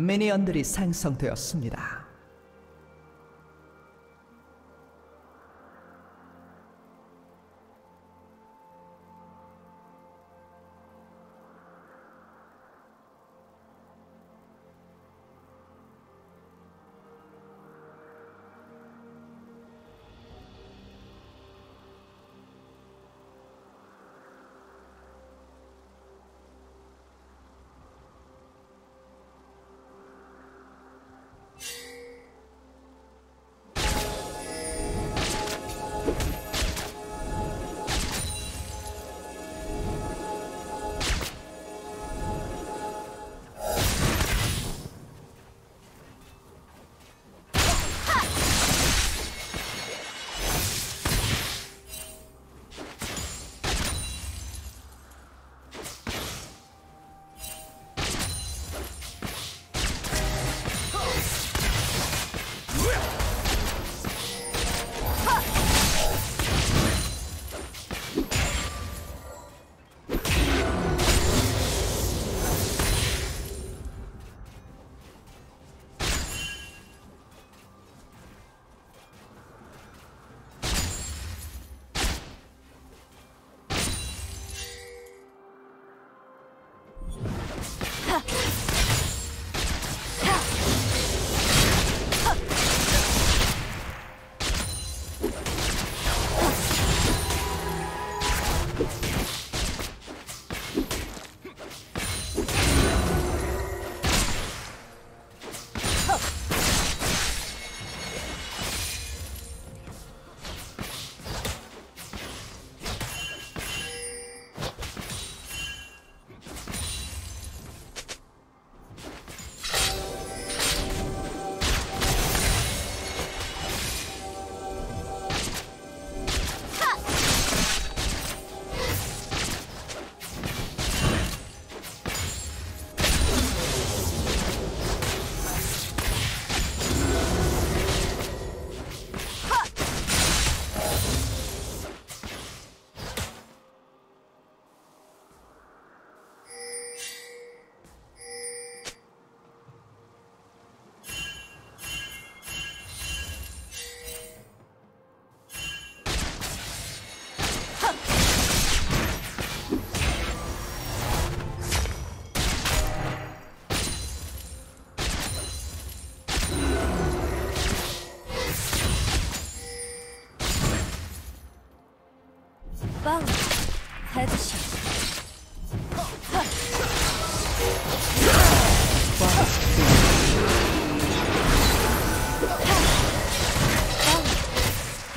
미니언들이 생성되었습니다.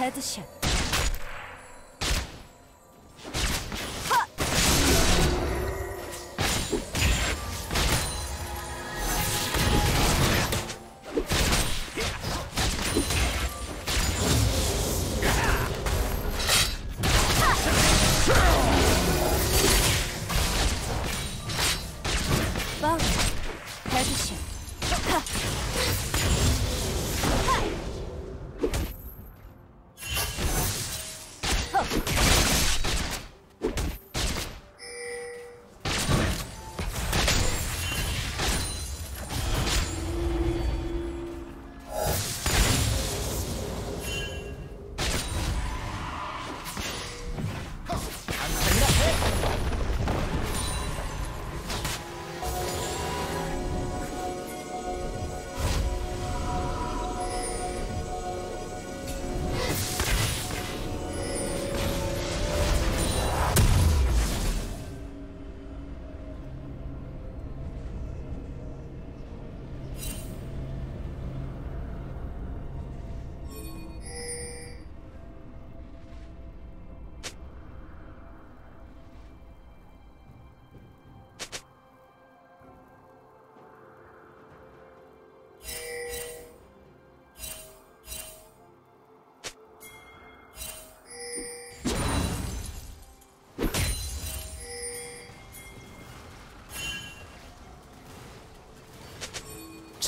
헤드샷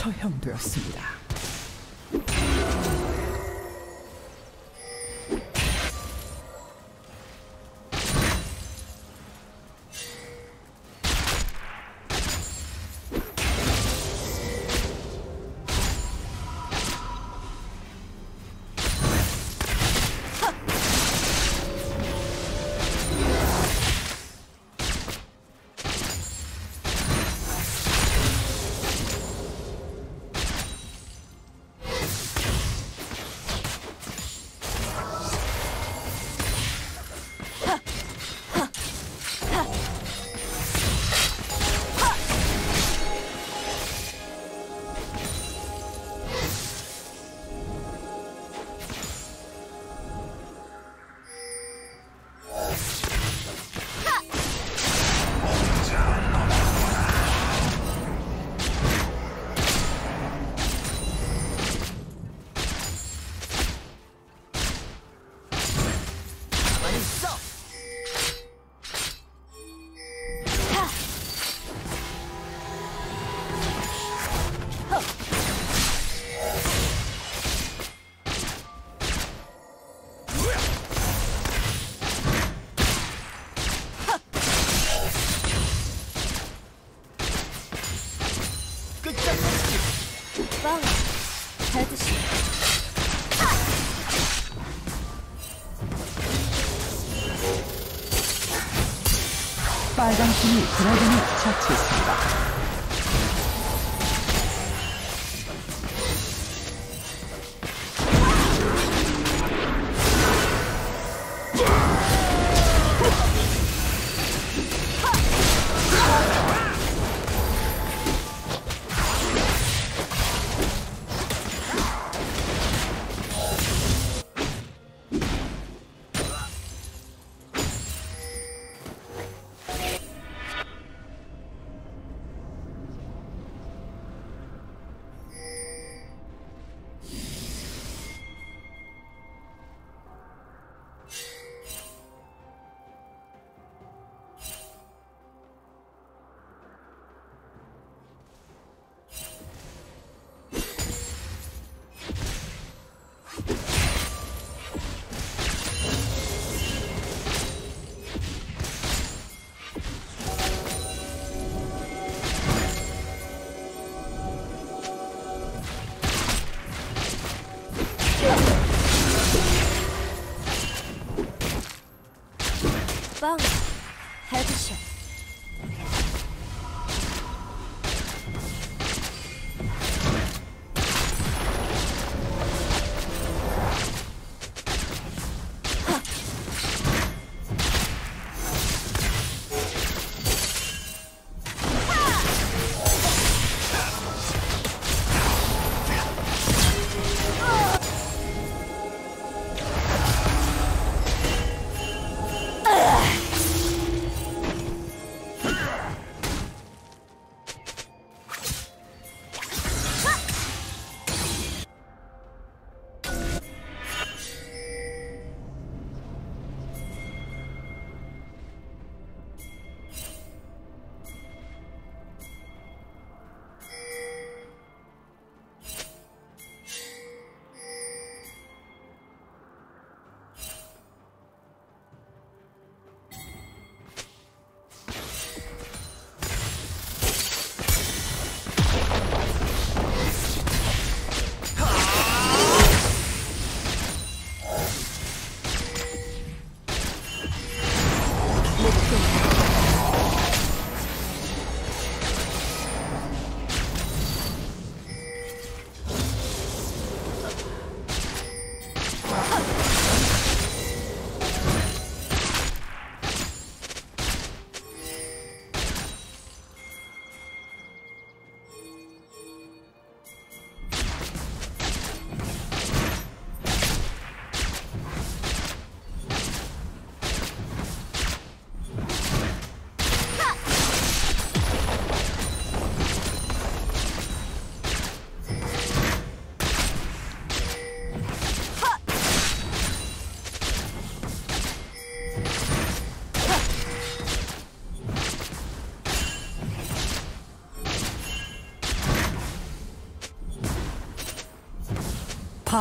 처형되었습니다. 빨간 팀이 드래곤을 처치했습니다.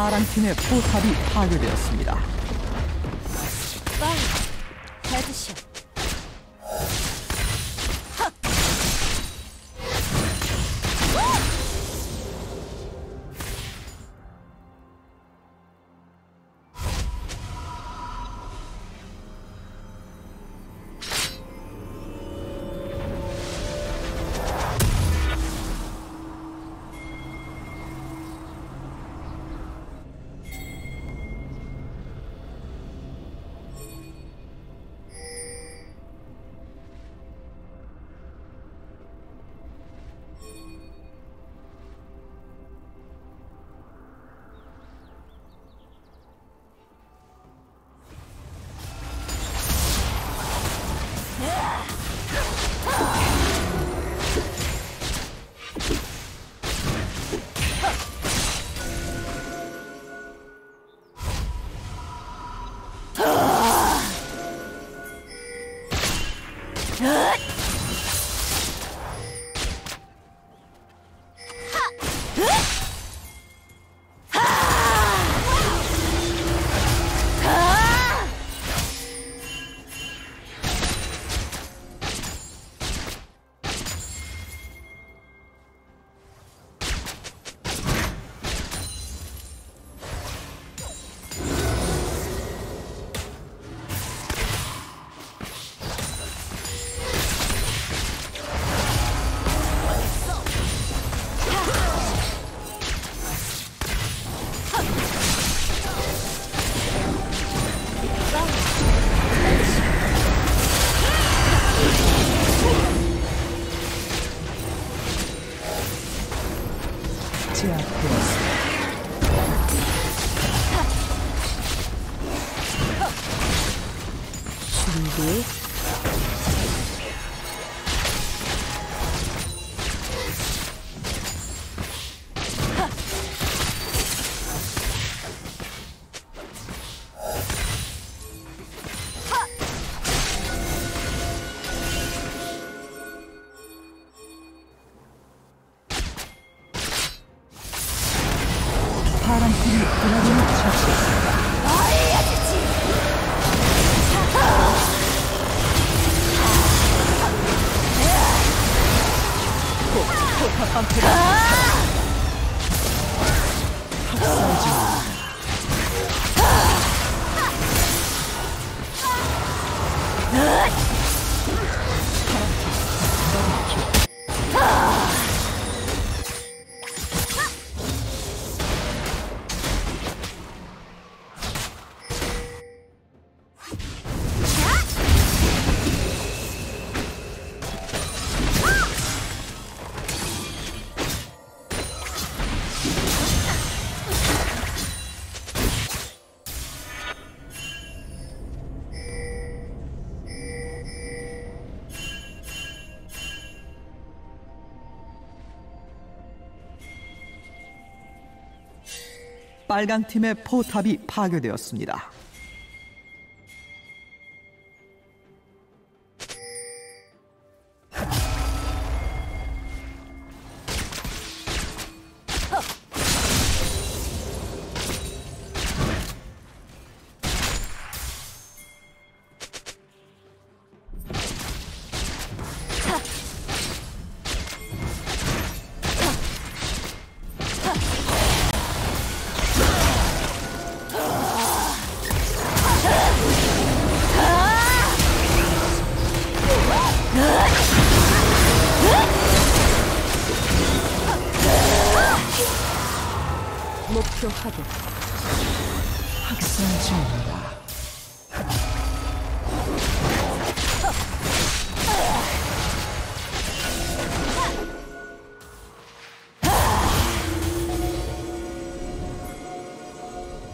파란 팀의 포탑이 파괴되었습니다. 빨강 팀의 포탑이 파괴되었습니다.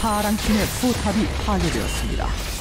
파랑 팀의 포탑이 파괴되었습니다.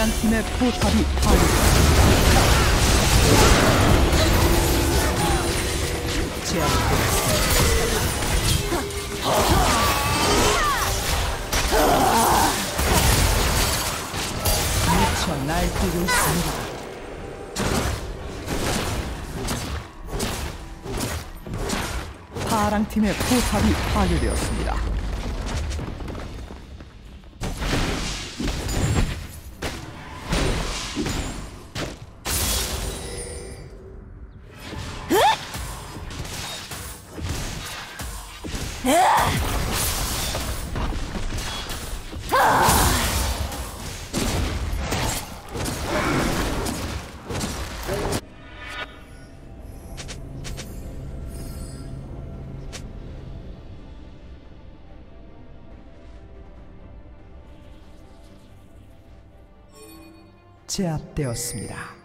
빨간 팀의 포탑이 파괴되었습니다. 제압되었습니다. 미쳐 날뛰고 있습니다. 파랑 팀의 포탑이 파괴되었습니다. 제압되었습니다.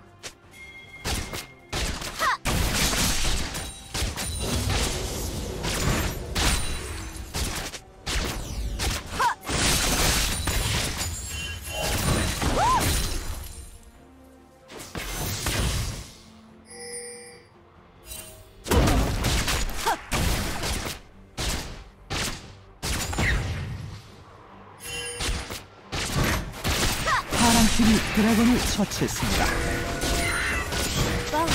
처치했습니다. 빵!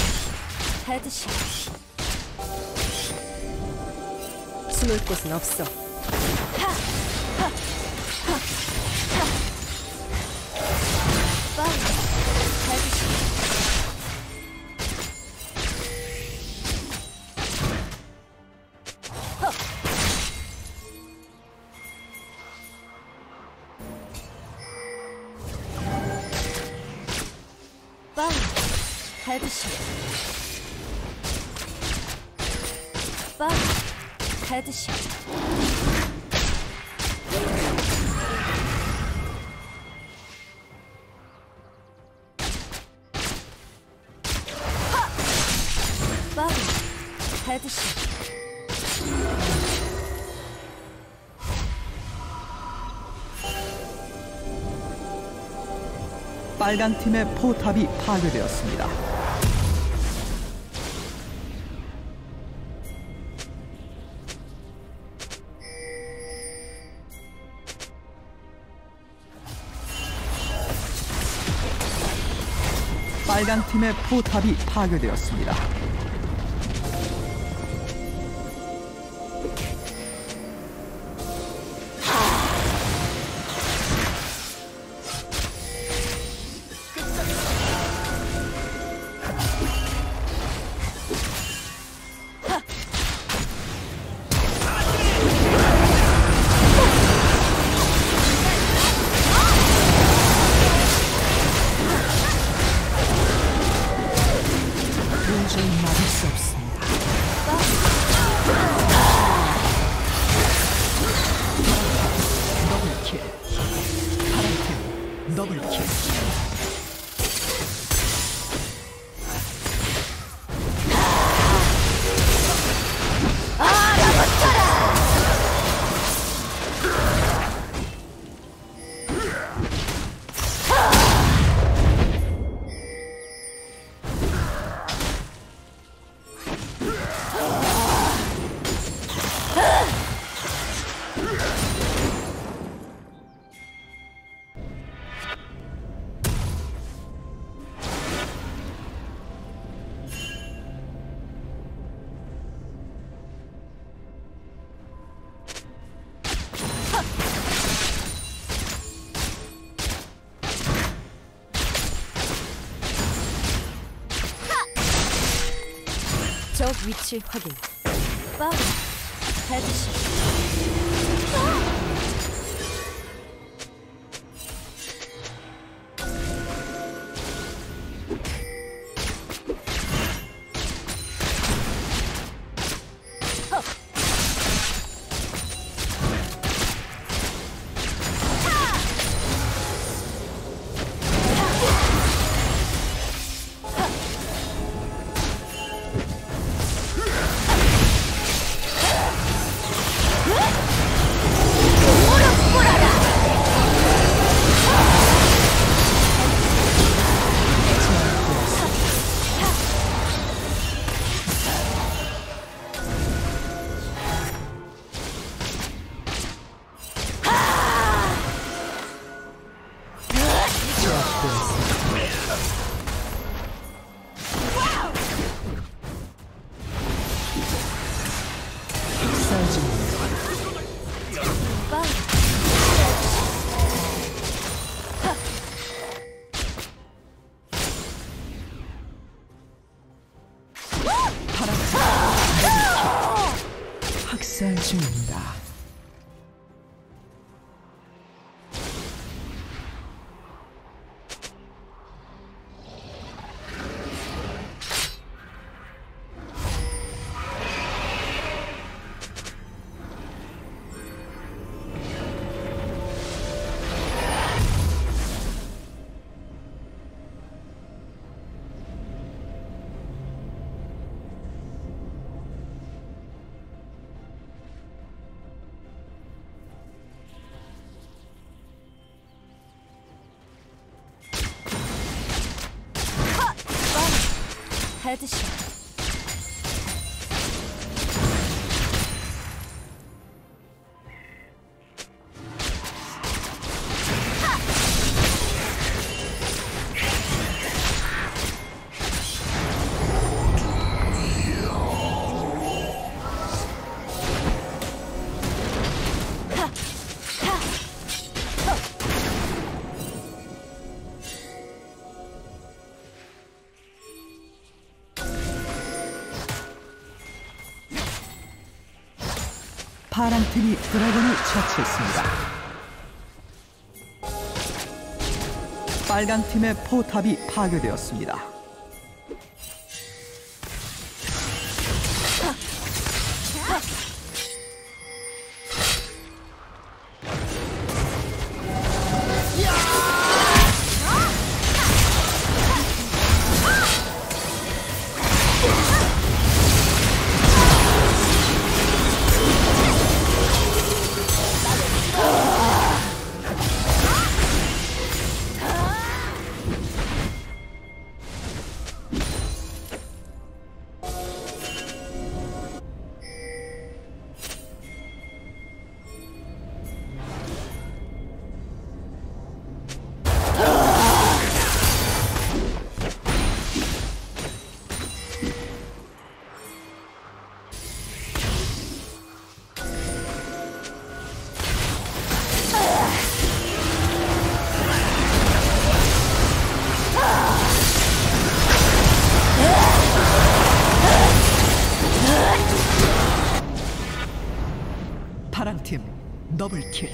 헤드샷! 숨을 곳은 없어. 헤드샷! 빨간 팀의 포탑이 파괴되었습니다. 빨간 팀의 포탑이 파괴되었습니다. 적 위치 확인. 빠른 헤드샷. 헤드샷. 파란 팀이 드래곤을 처치했습니다. 빨간 팀의 포탑이 파괴되었습니다. 더블킬.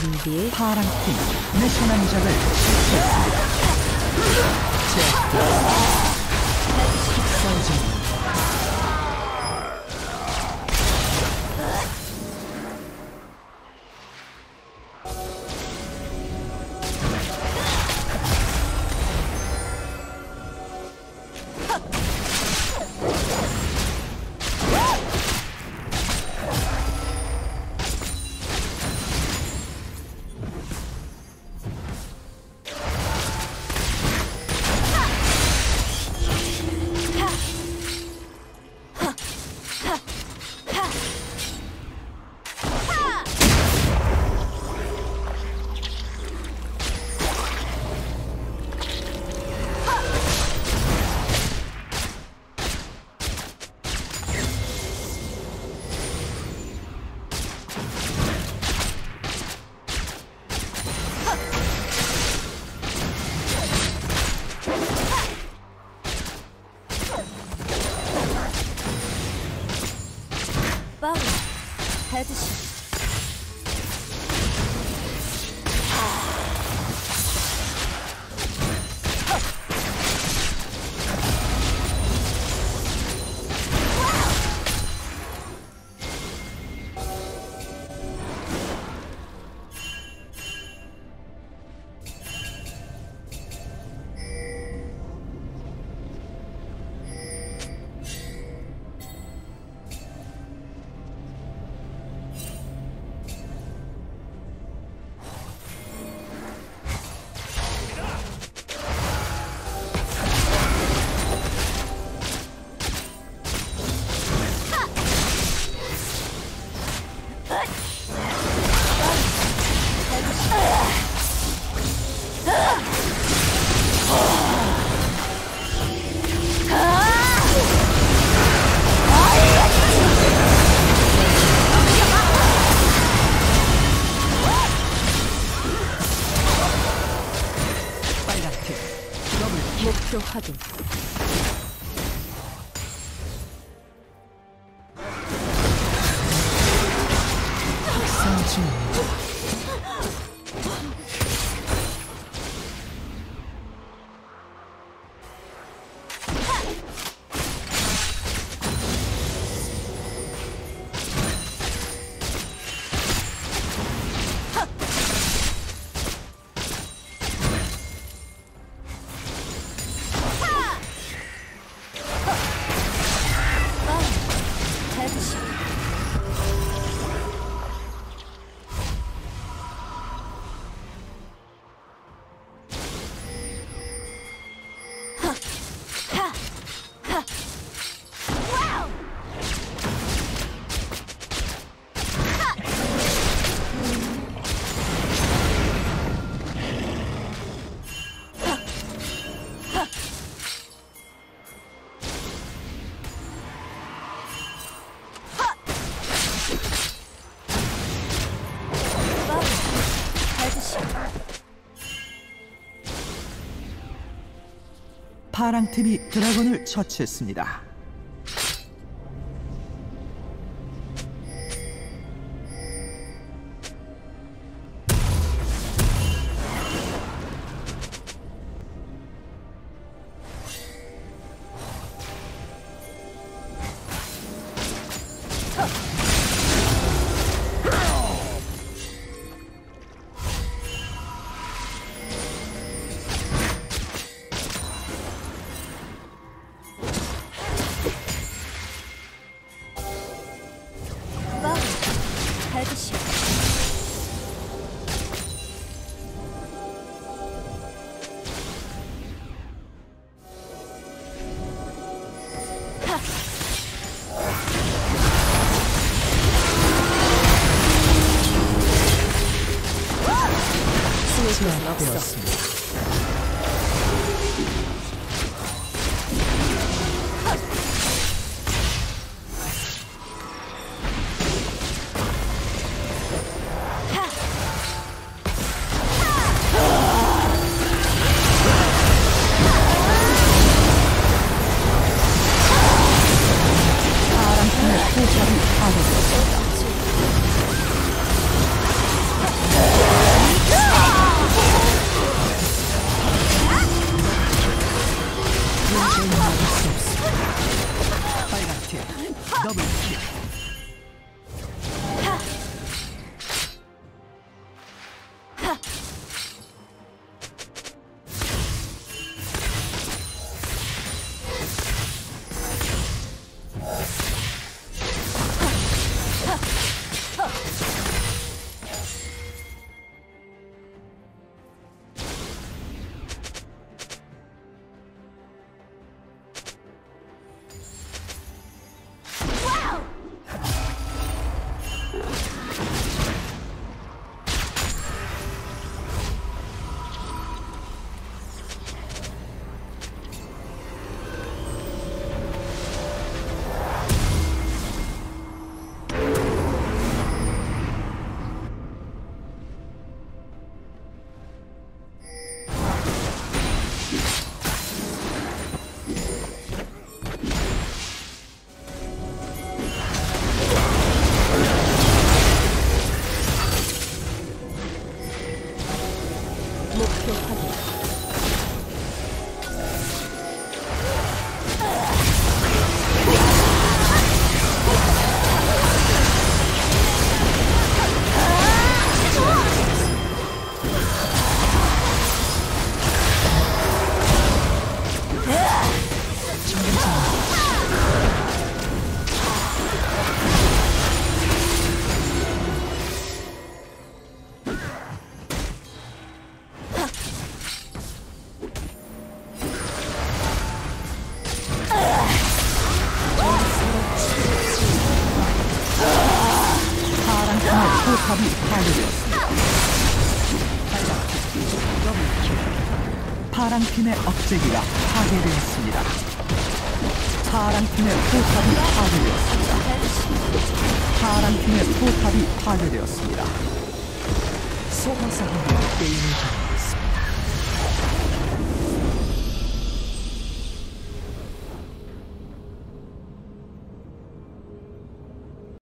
준비의 파랑팀 무심한 적을 실패 제압 싸우지 corretos 확인. 사랑팀이 드래곤을 처치했습니다.